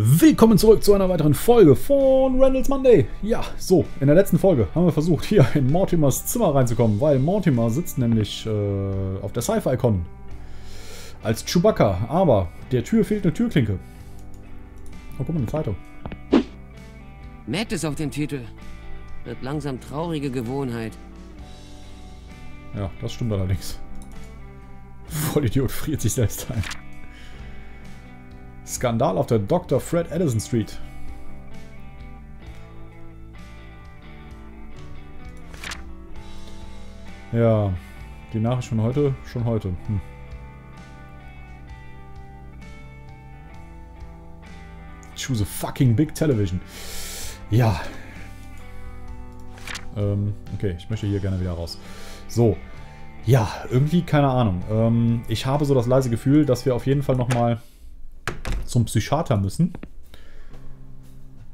Willkommen zurück zu einer weiteren Folge von Randall's Monday. Ja, so, in der letzten Folge haben wir versucht, hier in Mortimers Zimmer reinzukommen, weil Mortimer sitzt nämlich äh, auf der Sci-Fi-Con als Chewbacca, aber der Tür fehlt eine Türklinke. Oh, guck mal, eine Zeitung. Matt ist auf dem Titel. Wird langsam traurige Gewohnheit. Ja, das stimmt allerdings. Vollidiot friert sich selbst ein. Skandal auf der Dr. Fred Edison Street. Ja, die Nachricht von heute, schon heute. Hm. Choose a fucking big television. Ja. Ähm, okay, ich möchte hier gerne wieder raus. So. Ja, irgendwie keine Ahnung. Ähm, ich habe so das leise Gefühl, dass wir auf jeden Fall nochmal zum Psychiater müssen.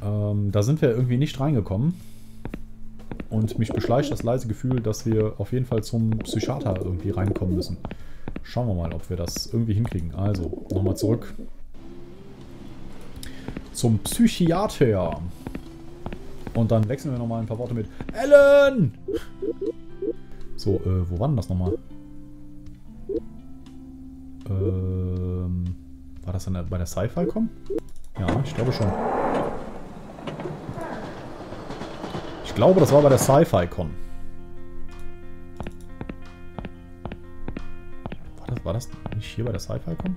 Ähm, da sind wir irgendwie nicht reingekommen. Und mich beschleicht das leise Gefühl, dass wir auf jeden Fall zum Psychiater irgendwie reinkommen müssen. Schauen wir mal, ob wir das irgendwie hinkriegen. Also, nochmal zurück. Zum Psychiater. Und dann wechseln wir nochmal ein paar Worte mit Ellen! So, äh, wo war denn das nochmal? Ähm... War das dann bei der Sci-Fi-Com? Ja, ich glaube schon. Ich glaube, das war bei der Sci-Fi-Con. War das, war das nicht hier bei der Sci-Fi-Con?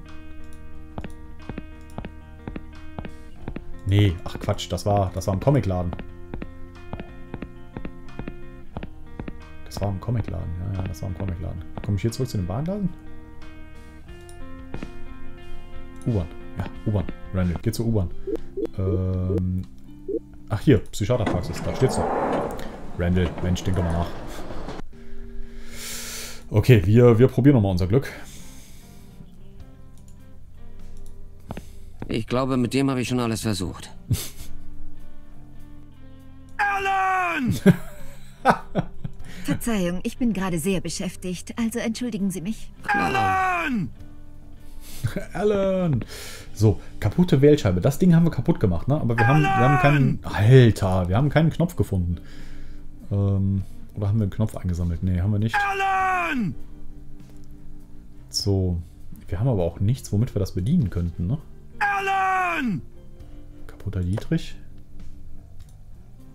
Nee, ach Quatsch, das war, das war ein Comicladen. Das war ein Comicladen, ja, ja, das war ein Comicladen. Komme ich hier zurück zu den Bahngleisen? U-Bahn. Ja, U-Bahn. Randall, geh zur U-Bahn. Ähm. Ach, hier, Psychiaterpraxis. Da steht's doch. Randall, Mensch, denk doch mal nach. Okay, wir, wir probieren nochmal unser Glück. Ich glaube, mit dem habe ich schon alles versucht. Alan! Verzeihung, ich bin gerade sehr beschäftigt, also entschuldigen Sie mich. Alan! Alan! So, kaputte Wählscheibe. Das Ding haben wir kaputt gemacht, ne? Aber wir haben, wir haben keinen... Alter, wir haben keinen Knopf gefunden. Ähm, oder haben wir einen Knopf eingesammelt? Ne, haben wir nicht. Alan! So. Wir haben aber auch nichts, womit wir das bedienen könnten, ne? Alan! Kaputter Dietrich.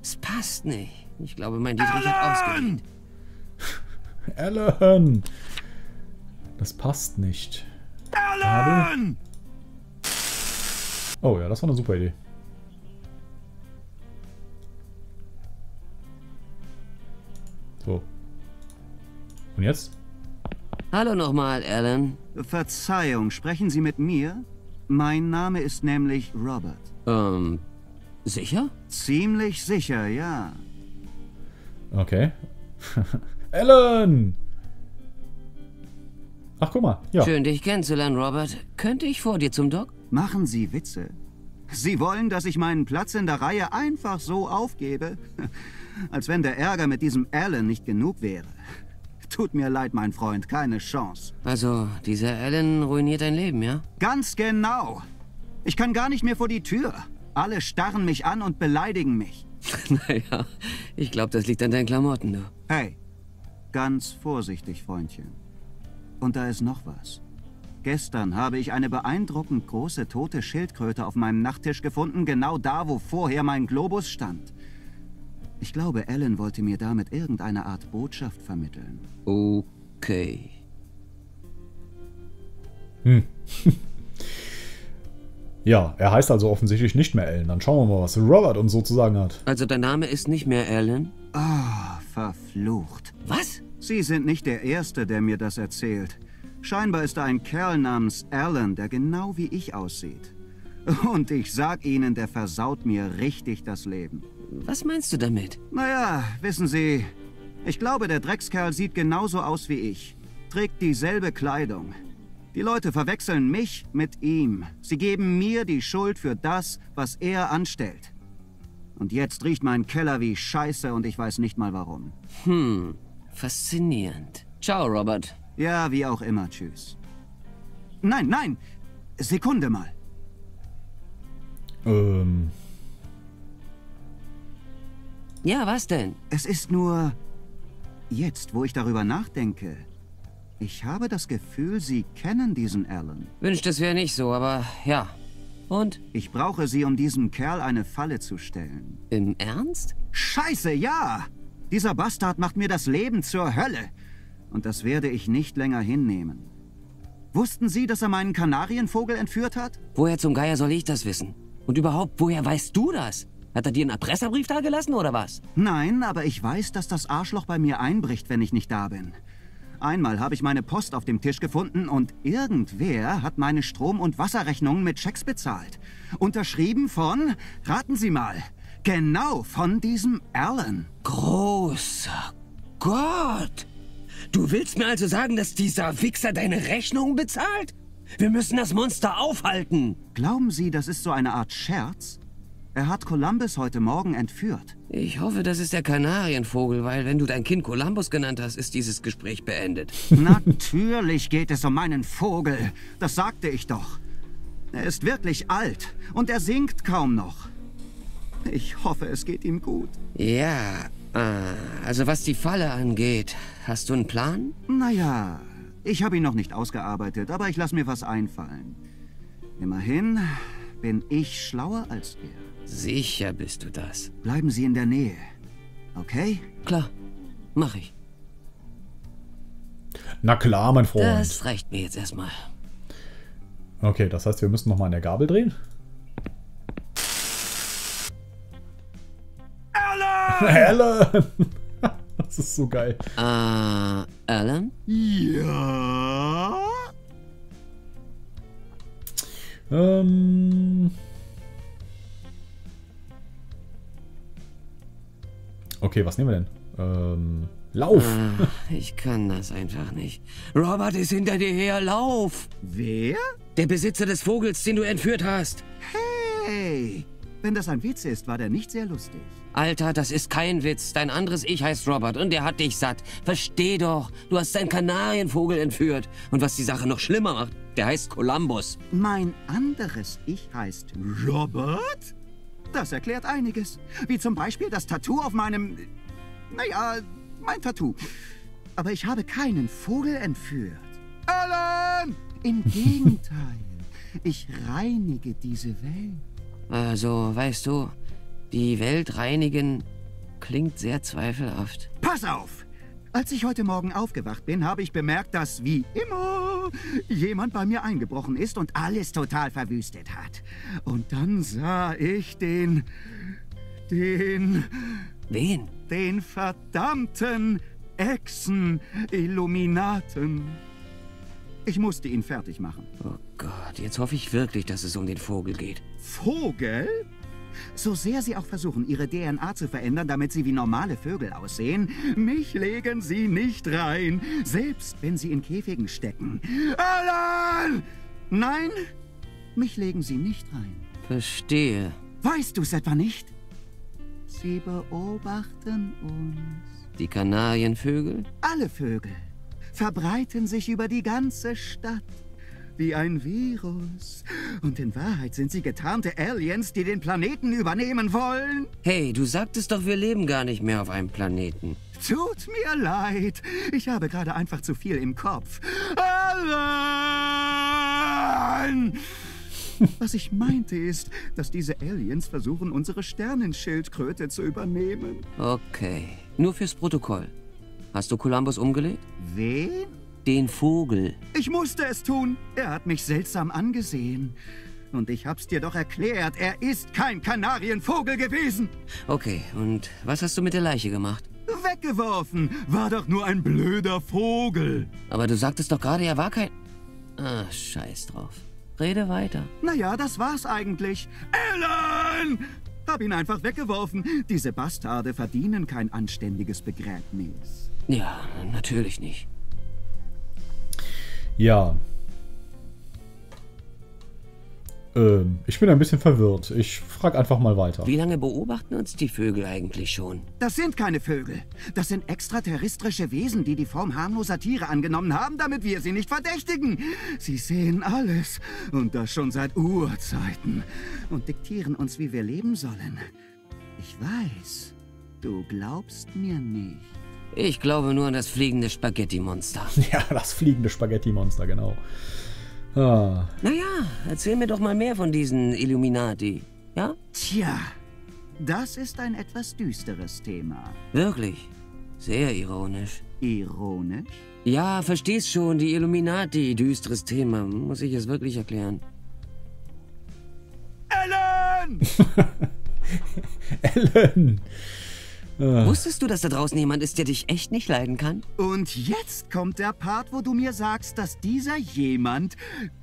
Es passt nicht. Ich glaube, mein Dietrich hat ausgewählt. Alan! Das passt nicht. Alan! Oh ja, das war eine super Idee. So. Und jetzt? Hallo nochmal, Alan. Verzeihung, sprechen Sie mit mir? Mein Name ist nämlich Robert. Ähm, sicher? Ziemlich sicher, ja. Okay. Alan! Ach, guck mal. Ja. Schön, dich kennenzulernen, Robert. Könnte ich vor dir zum Doc? Machen Sie Witze. Sie wollen, dass ich meinen Platz in der Reihe einfach so aufgebe? Als wenn der Ärger mit diesem Alan nicht genug wäre. Tut mir leid, mein Freund, keine Chance. Also, dieser Alan ruiniert dein Leben, ja? Ganz genau. Ich kann gar nicht mehr vor die Tür. Alle starren mich an und beleidigen mich. naja, ich glaube, das liegt an deinen Klamotten, du. Hey, ganz vorsichtig, Freundchen. Und da ist noch was. Gestern habe ich eine beeindruckend große tote Schildkröte auf meinem Nachttisch gefunden, genau da, wo vorher mein Globus stand. Ich glaube, Alan wollte mir damit irgendeine Art Botschaft vermitteln. Okay. Hm. ja, er heißt also offensichtlich nicht mehr Ellen. Dann schauen wir mal, was Robert uns so zu sagen hat. Also dein Name ist nicht mehr Alan? Ah, verflucht. Was? Sie sind nicht der Erste, der mir das erzählt. Scheinbar ist da ein Kerl namens Alan, der genau wie ich aussieht. Und ich sag Ihnen, der versaut mir richtig das Leben. Was meinst du damit? Naja, wissen Sie, ich glaube, der Dreckskerl sieht genauso aus wie ich. Trägt dieselbe Kleidung. Die Leute verwechseln mich mit ihm. Sie geben mir die Schuld für das, was er anstellt. Und jetzt riecht mein Keller wie Scheiße und ich weiß nicht mal warum. Hm, faszinierend. Ciao, Robert. Ja, wie auch immer, tschüss. Nein, nein! Sekunde mal. Ähm, Ja, was denn? Es ist nur... Jetzt, wo ich darüber nachdenke. Ich habe das Gefühl, Sie kennen diesen Alan. Wünscht es wäre nicht so, aber ja. Und? Ich brauche Sie, um diesem Kerl eine Falle zu stellen. Im Ernst? Scheiße, ja! Dieser Bastard macht mir das Leben zur Hölle. Und das werde ich nicht länger hinnehmen. Wussten Sie, dass er meinen Kanarienvogel entführt hat? Woher zum Geier soll ich das wissen? Und überhaupt, woher weißt du das? Hat er dir einen Erpresserbrief da gelassen oder was? Nein, aber ich weiß, dass das Arschloch bei mir einbricht, wenn ich nicht da bin. Einmal habe ich meine Post auf dem Tisch gefunden und irgendwer hat meine Strom- und Wasserrechnungen mit Schecks bezahlt. Unterschrieben von, raten Sie mal, genau von diesem Alan. Großer Gott! Du willst mir also sagen, dass dieser Wichser deine Rechnung bezahlt? Wir müssen das Monster aufhalten. Glauben Sie, das ist so eine Art Scherz? Er hat Columbus heute Morgen entführt. Ich hoffe, das ist der Kanarienvogel, weil wenn du dein Kind Columbus genannt hast, ist dieses Gespräch beendet. Natürlich geht es um meinen Vogel. Das sagte ich doch. Er ist wirklich alt und er singt kaum noch. Ich hoffe, es geht ihm gut. Ja, äh, also was die Falle angeht, hast du einen Plan? Naja, ich habe ihn noch nicht ausgearbeitet, aber ich lasse mir was einfallen. Immerhin bin ich schlauer als er. Sicher bist du das. Bleiben Sie in der Nähe. Okay? Klar, mach ich. na klar, mein Freund. Das reicht mir jetzt erstmal. Okay, das heißt, wir müssen nochmal an der Gabel drehen. Alan! Alan! Das ist so geil. Äh, Alan? Ja. Ähm. Okay, was nehmen wir denn? Ähm, Lauf! Ah, ich kann das einfach nicht. Robert ist hinter dir her, lauf! Wer? Der Besitzer des Vogels, den du entführt hast. Hey! Wenn das ein Witz ist, war der nicht sehr lustig. Alter, das ist kein Witz. Dein anderes Ich heißt Robert und der hat dich satt. Versteh doch, du hast deinen Kanarienvogel entführt. Und was die Sache noch schlimmer macht, der heißt Columbus. Mein anderes Ich heißt Robert? Das erklärt einiges. Wie zum Beispiel das Tattoo auf meinem... Naja, mein Tattoo. Aber ich habe keinen Vogel entführt. Alan! Im Gegenteil. Ich reinige diese Welt. Also, weißt du, die Welt reinigen klingt sehr zweifelhaft. Pass auf! Als ich heute Morgen aufgewacht bin, habe ich bemerkt, dass, wie immer, jemand bei mir eingebrochen ist und alles total verwüstet hat. Und dann sah ich den... den... Wen? den verdammten Echsen-Illuminaten. Ich musste ihn fertig machen. Oh Gott, jetzt hoffe ich wirklich, dass es um den Vogel geht. Vogel? So sehr Sie auch versuchen, Ihre DNA zu verändern, damit Sie wie normale Vögel aussehen, mich legen Sie nicht rein, selbst wenn Sie in Käfigen stecken. Alan! Nein, mich legen Sie nicht rein. Verstehe. Weißt du es etwa nicht? Sie beobachten uns. Die Kanarienvögel? Alle Vögel verbreiten sich über die ganze Stadt. Wie ein Virus. Und in Wahrheit sind sie getarnte Aliens, die den Planeten übernehmen wollen. Hey, du sagtest doch, wir leben gar nicht mehr auf einem Planeten. Tut mir leid. Ich habe gerade einfach zu viel im Kopf. Alan! Was ich meinte ist, dass diese Aliens versuchen, unsere Sternenschildkröte zu übernehmen. Okay, nur fürs Protokoll. Hast du Columbus umgelegt? Wen? Den Vogel. Ich musste es tun. Er hat mich seltsam angesehen. Und ich hab's dir doch erklärt, er ist kein Kanarienvogel gewesen. Okay, und was hast du mit der Leiche gemacht? Weggeworfen. War doch nur ein blöder Vogel. Aber du sagtest doch gerade, er war kein... Ah, scheiß drauf. Rede weiter. Naja, das war's eigentlich. Alan! Hab ihn einfach weggeworfen. Diese Bastarde verdienen kein anständiges Begräbnis. Ja, natürlich nicht. Ja. Ähm, ich bin ein bisschen verwirrt. Ich frage einfach mal weiter. Wie lange beobachten uns die Vögel eigentlich schon? Das sind keine Vögel. Das sind extraterrestrische Wesen, die die Form harmloser Tiere angenommen haben, damit wir sie nicht verdächtigen. Sie sehen alles. Und das schon seit Urzeiten. Und diktieren uns, wie wir leben sollen. Ich weiß. Du glaubst mir nicht. Ich glaube nur an das fliegende Spaghetti-Monster. Ja, das fliegende Spaghetti-Monster, genau. Ah, Naja, erzähl mir doch mal mehr von diesen Illuminati. Ja? Tja, das ist ein etwas düsteres Thema. Wirklich. Sehr ironisch. Ironisch? Ja, verstehst schon, die Illuminati, düsteres Thema. Muss ich es wirklich erklären? Ellen! Ellen! Wusstest du, dass da draußen jemand ist, der dich echt nicht leiden kann? Und jetzt kommt der Part, wo du mir sagst, dass dieser jemand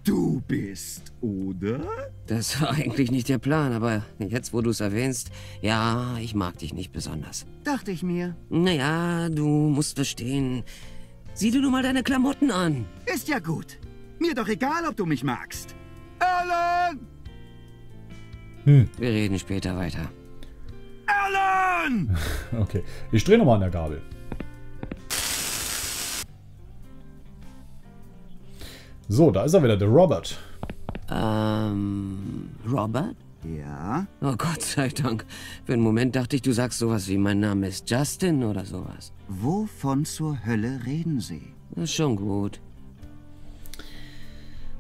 du bist, oder? Das war eigentlich nicht der Plan, aber jetzt, wo du es erwähnst, ja, ich mag dich nicht besonders. Dachte ich mir. Naja, du musst verstehen. Sieh dir nur mal deine Klamotten an. Ist ja gut. Mir doch egal, ob du mich magst. Ellen! Wir reden später weiter. Ellen! Okay, ich drehe nochmal an der Gabel. So, da ist er wieder, der Robert. Ähm, Robert? Ja? Oh Gott sei Dank. Für einen Moment dachte ich, du sagst sowas wie, mein Name ist Justin oder sowas. Wovon zur Hölle reden Sie? Das ist schon gut.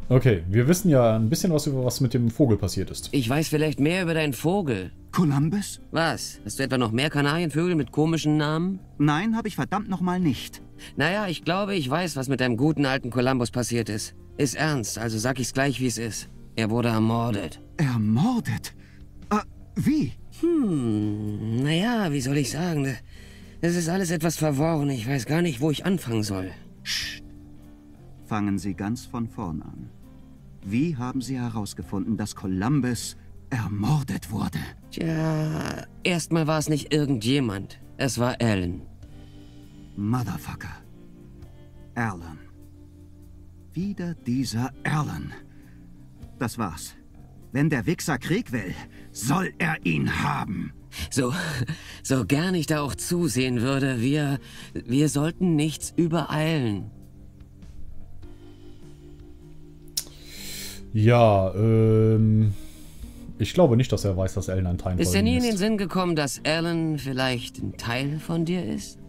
Okay, wir wissen ja ein bisschen was über was mit dem Vogel passiert ist. Ich weiß vielleicht mehr über deinen Vogel. Columbus? Was? Hast du etwa noch mehr Kanarienvögel mit komischen Namen? Nein, habe ich verdammt nochmal nicht. Naja, ich glaube, ich weiß, was mit deinem guten alten Columbus passiert ist. Ist ernst, also sag ich's gleich, wie es ist. Er wurde ermordet. Ermordet? Äh, wie? Hm, naja, wie soll ich sagen? Es ist alles etwas verworren. Ich weiß gar nicht, wo ich anfangen soll. Fangen Sie ganz von vorn an. Wie haben Sie herausgefunden, dass Columbus ermordet wurde? Tja, erstmal war es nicht irgendjemand. Es war Alan. Motherfucker. Alan. Wieder dieser Alan. Das war's. Wenn der Wichser Krieg will, soll er ihn haben. So, so gern ich da auch zusehen würde, wir, wir sollten nichts übereilen. Ja, ähm. Ich glaube nicht, dass er weiß, dass Ellen ein Teil Ist von dir nie in den ist. Sinn gekommen, dass Alan vielleicht ein Teil von dir ist?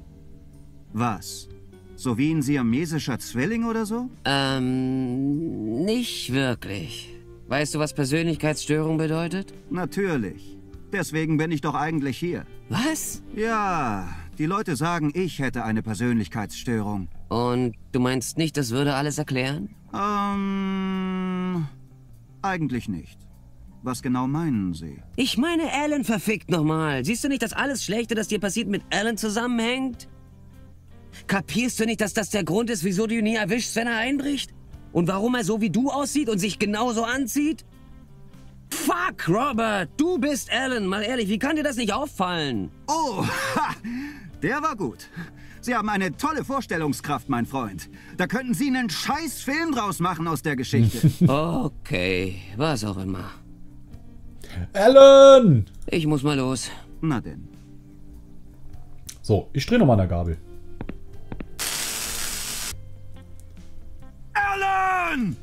Was? So wie ein siamesischer Zwilling oder so? Ähm, nicht wirklich. Weißt du, was Persönlichkeitsstörung bedeutet? Natürlich. Deswegen bin ich doch eigentlich hier. Was? Ja, die Leute sagen, ich hätte eine Persönlichkeitsstörung. Und du meinst nicht, das würde alles erklären? Ähm. Eigentlich nicht. Was genau meinen Sie? Ich meine Alan verfickt nochmal. Siehst du nicht, dass alles Schlechte, das dir passiert, mit Alan zusammenhängt? Kapierst du nicht, dass das der Grund ist, wieso du ihn nie erwischst, wenn er einbricht? Und warum er so wie du aussieht und sich genauso anzieht? Fuck, Robert, du bist Alan. Mal ehrlich, wie kann dir das nicht auffallen? Oh, ha, der war gut. Sie haben eine tolle Vorstellungskraft, mein Freund. Da könnten Sie einen scheiß Film draus machen aus der Geschichte. Okay, was auch immer. Ellen! Ich muss mal los. Na denn. So, ich drehe nochmal an der Gabel. Ellen!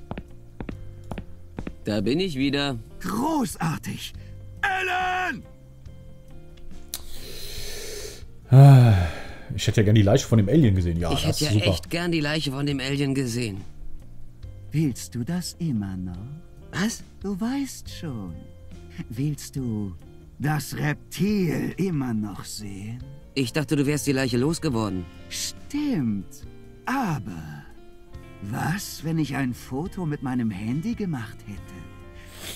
Da bin ich wieder. Großartig. Ellen! Ich hätte ja gerne die Leiche von dem Alien gesehen. Ja, ich das hätte ist ja super. echt gern die Leiche von dem Alien gesehen. Willst du das immer noch? Was? Du weißt schon. Willst du das Reptil immer noch sehen? Ich dachte, du wärst die Leiche losgeworden. Stimmt. Aber was, wenn ich ein Foto mit meinem Handy gemacht hätte?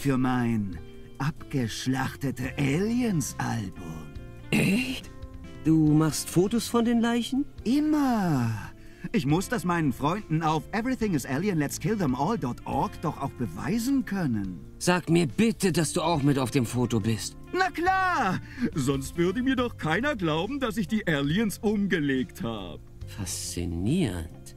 Für mein abgeschlachtete Aliens-Album. Echt? Du machst Fotos von den Leichen? Immer. Ich muss das meinen Freunden auf everythingisalienletskillthemall.org doch auch beweisen können. Sag mir bitte, dass du auch mit auf dem Foto bist. Na klar! Sonst würde mir doch keiner glauben, dass ich die Aliens umgelegt habe. Faszinierend.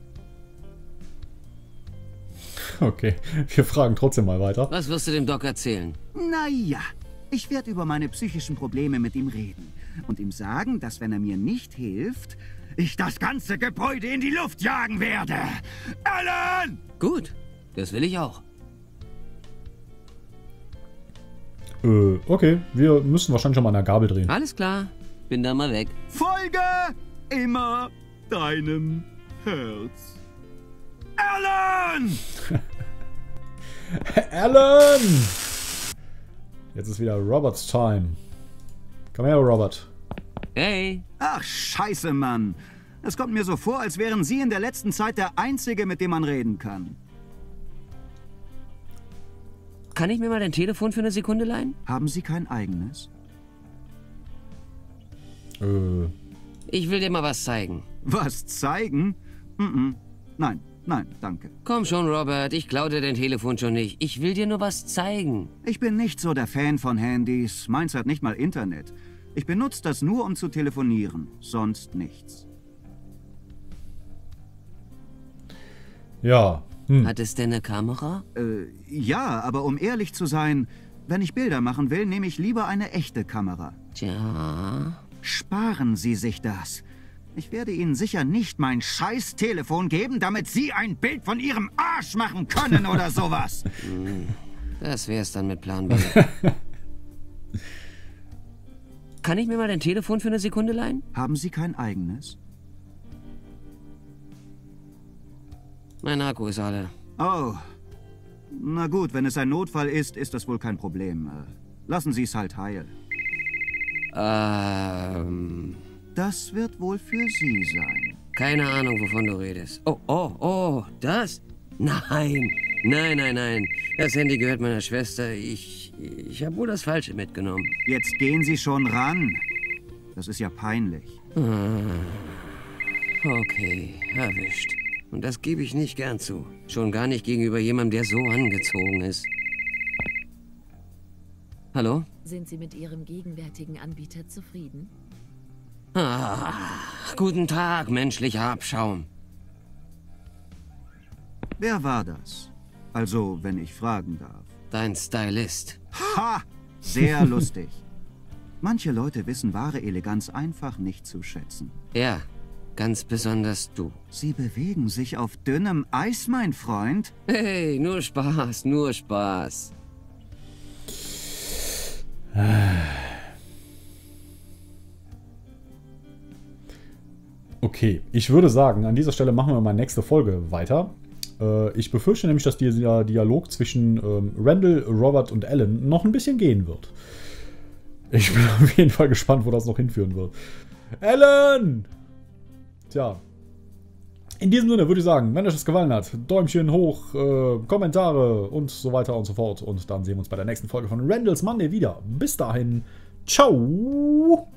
Okay, wir fragen trotzdem mal weiter. Was wirst du dem Doc erzählen? Naja, ich werde über meine psychischen Probleme mit ihm reden und ihm sagen, dass wenn er mir nicht hilft, ich das ganze Gebäude in die Luft jagen werde. Alan! Gut, das will ich auch. Äh, okay, wir müssen wahrscheinlich schon mal an der Gabel drehen. Alles klar, bin da mal weg. Folge immer deinem Herz. Alan! Alan! Jetzt ist wieder Roberts Time. Komm her, Robert. Hey, Ach, scheiße, Mann. Es kommt mir so vor, als wären Sie in der letzten Zeit der Einzige, mit dem man reden kann. kann ich mir mal dein Telefon für eine Sekunde leihen? Haben Sie kein eigenes? Äh, Ich will dir mal was zeigen. Was zeigen? Mm -mm. Nein, nein, danke. Komm schon, Robert, ich klau dir dein Telefon schon nicht. Ich will dir nur was zeigen. Ich bin nicht so der Fan von Handys. Meins hat nicht mal Internet. Ich benutze das nur, um zu telefonieren. Sonst nichts. ja. Hm. Hat es denn eine Kamera? Äh, ja, aber um ehrlich zu sein, wenn ich Bilder machen will, nehme ich lieber eine echte Kamera. Tja. Sparen Sie sich das. Ich werde Ihnen sicher nicht mein scheiß Telefon geben, damit Sie ein Bild von Ihrem Arsch machen können oder sowas. Das wär's dann mit Plan B. Kann ich mir mal dein Telefon für eine Sekunde leihen? Haben Sie kein eigenes? Mein Akku ist alle. Oh. Na gut, wenn es ein Notfall ist, ist das wohl kein Problem. Äh, Lassen Sie es halt heil. Ähm. Das wird wohl für Sie sein. Keine Ahnung, wovon du redest. Oh, oh, oh, das? Nein, nein, nein, nein. Das Handy gehört meiner Schwester. Ich, ich habe wohl das Falsche mitgenommen. Jetzt gehen Sie schon ran. Das ist ja peinlich. Okay, erwischt. Und das gebe ich nicht gern zu. Schon gar nicht gegenüber jemandem, der so angezogen ist. Hallo? Sind Sie mit Ihrem gegenwärtigen Anbieter zufrieden? Ah, guten Tag, menschlicher Abschaum. Wer war das? Also, wenn ich fragen darf. Dein Stylist. Ha! Sehr lustig. Manche Leute wissen wahre Eleganz einfach nicht zu schätzen. Ja, ganz besonders du. Sie bewegen sich auf dünnem Eis, mein Freund. Hey, nur Spaß, nur Spaß. Okay, ich würde sagen, an dieser Stelle machen wir mal nächste Folge weiter. Äh, ich befürchte nämlich, dass dieser Dialog zwischen ähm, Randall, Robert und Alan noch ein bisschen gehen wird. Ich bin auf jeden Fall gespannt, wo das noch hinführen wird. Alan! Tja. In diesem Sinne würde ich sagen, wenn euch das gefallen hat, Däumchen hoch, äh, Kommentare und so weiter und so fort. Und dann sehen wir uns bei der nächsten Folge von Randall's Monday wieder. Bis dahin, ciao!